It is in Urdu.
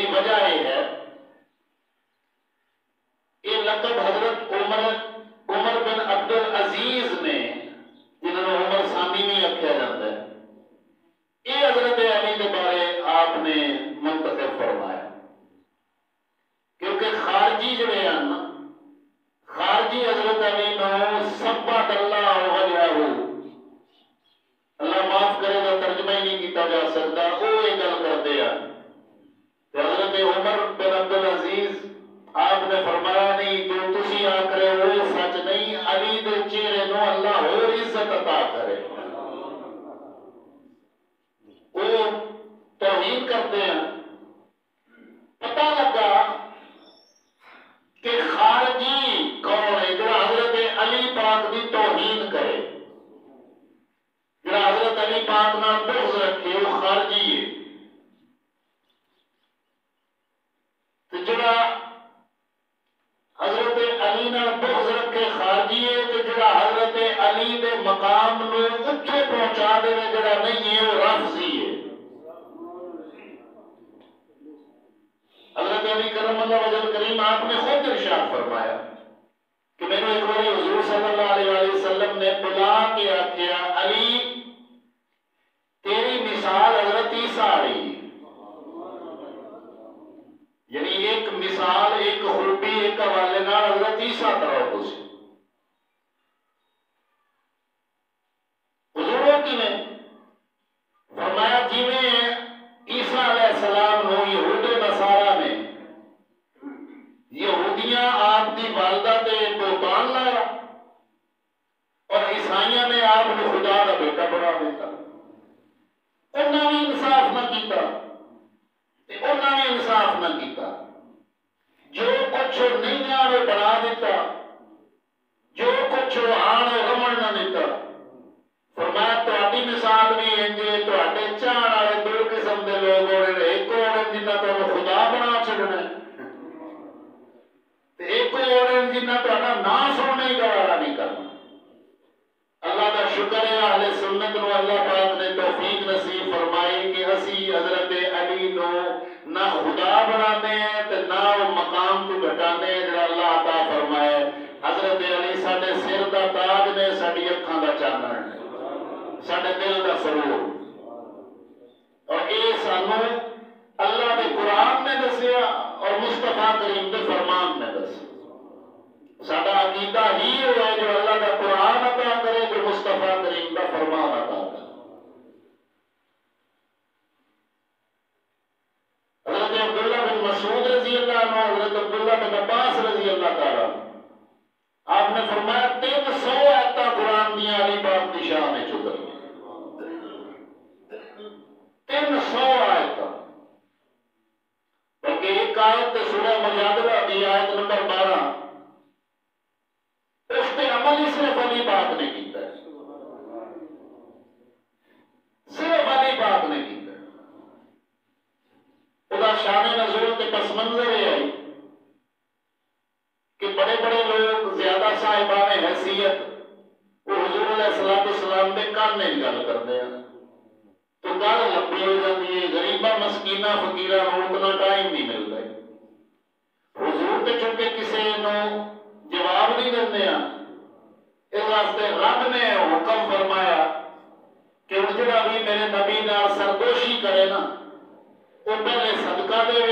کی وجہ یہ ہے یہ لقب حضرت عمر عمر بن عبد العزیز نے، جنہوں نے عمر سامی نہیں آخیا جاتا ہے یہ حضرت علی کے بارے آپ نے منتخب فرمایا۔ کیونکہ خارجی جڑے ہیں نا خارجی حضرت علی نو سبا اللہ وجہ اللہ معاف کرے گا ترجمہ ہی نہیں کیتا جا سکتا وہ یہ گل کرتے ہیں حضرت عمر بن عبد العزیز آپ نے فرمایا، نہیں جو تسی آ کرے وہ سچ نہیں، علی دے چہرے نو اللہ اور عزت عطا کرے. وہ توہین کرتے ہیں۔ پتہ لگا کہ خارجی کون ہے؟ جو حضرت علی پاک دی توہین کرے۔ جو حضرت علی پاک نہ بغض رکھے، وہ خارجی ہے۔ تو جڑا مقام نو اٹھے پہنچا دے جڑا نہیں ہے، وہ رفضی ہے۔ حضرت علی کرم اللہ وجل کریم، آپ نے خود ارشاد فرمایا کہ میں نے ایک بار حضور صلی اللہ علیہ وسلم نے بلا کے آخیا علی، تیری مثال حضرت عیسیٰ آئی یعنی ایک مثال ایک خوبی ایک حوالے نال حضرت عیسیٰ کرو تسی حضوروں کی نے فرمایا جی میں عیسیٰ علیہ السلام نو یہود و نصارہ نے یہودیاں آپ دی والدہ تے بہتان لایا اور عیسائیاں نے آپ نے خدا کا بیٹا بنا دیتا۔ انہوں نے انصاف نہ کیتا۔ تے انہوں نے انصاف نہ کیتا۔ جو کچھ نہیں آن بنا دیتا، جو کچھ آن وہ رمن نہ دیتا۔ فرمایا، تہاڈی مثال بھی انجے تہاڈے چاہن والے دو قسم دے لوگ ہونے نے۔ ایک ہونے جنہ تو خدا بنا چھڑنا ہے۔ تے ایک ہونے جنہ تہاڈا نام سننے ہی گوارا نہیں کرنا اللہ کا شکر ہے اہل سنت نو اللہ پاک نے توفیق نصیب فرمائی کہ اسی حضرت علی نو نہ خدا بنانے ہیں تے نہ وہ مقام تو گھٹانے ہیں جڑا اللہ عطا فرمائے۔ حضرت علی ساڈے سر دا تاج نے ساڈی اکھاں دا چانن ہے۔ ساڈے دل دا سرور۔ اور اے سانو اللہ دے قرآن نے دسیا اور مصطفیٰ کریم دے فرمان نے دسیا ساڈا عقیدہ ہی ہوا ہے جو اللہ کا قرآن عطا کرے جو مصطفیٰ کریم کا فرمان عطا کرے حضرت عبداللہ بن مسعود رضی اللہ عنہ، حضرت عبداللہ بن عباس رضی اللہ تعالیٰ آپ نے فرمایا، تین سو آتا قرآن دیا علی پاک کی شاہ میں چکر تین سو آیت بلکہ ایک آیت سورہ مجادلہ دی آیت نمبر بارہ۔ اس پہ عمل ہی صرف علی پاک نے کیتا ہے صرف علی پاک نے کیتا ہے خدا شان نزول پس منظر یہ آئی کہ بڑے بڑے لوگ، زیادہ صاحبان حیثیت، وہ حضور علیہ السلام السلام دے کان نہیں گل کرتے ہیں۔ تو گل لمبی ہو جاتی ہے غریبا مسکینہ فقیرہ نو اتنا ٹائم نہیں ملتا ہے۔ حضور تے چونکہ کسی نو جواب نہیں دیتے ہیں، اس واسطے رب نے حکم فرمایا کہ جڑا بھی میرے نبی نال سرگوشی کرے نا، وہ پہلے صدقہ دے